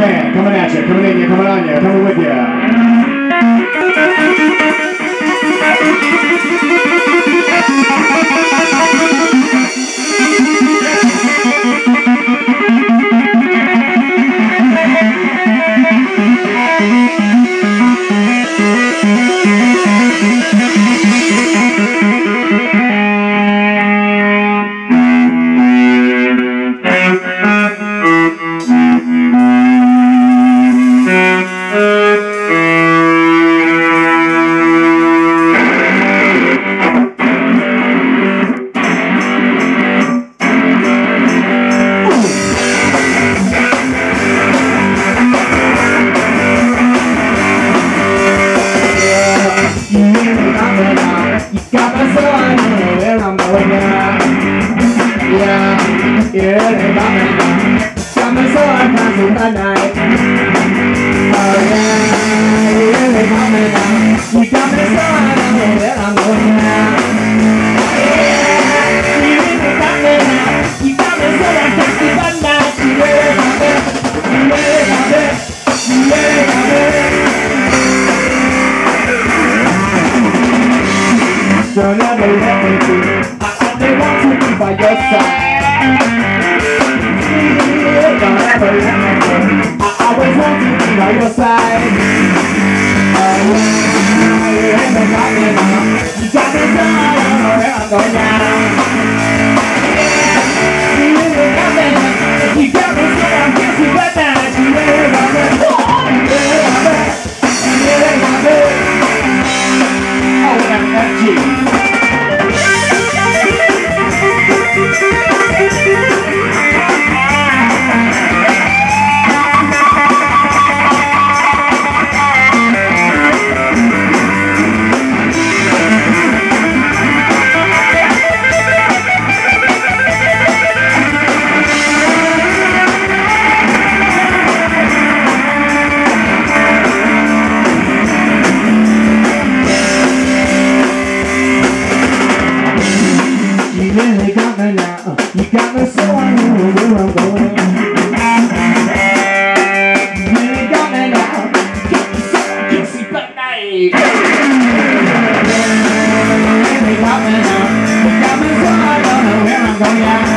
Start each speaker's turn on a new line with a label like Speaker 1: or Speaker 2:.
Speaker 1: man coming at you, coming in you, coming on you, coming with You got I know where I'm going now. Yeah, yeah, they got me. Got I can't sleep at night. Don't ever let. I only want to be by your side. Don't ever let me be. I always want to be by your side. Oh, you. You got me. You got me so I know where I'm going. Got me now. Me so but night. Got me now. You got me so I don't know where I'm going.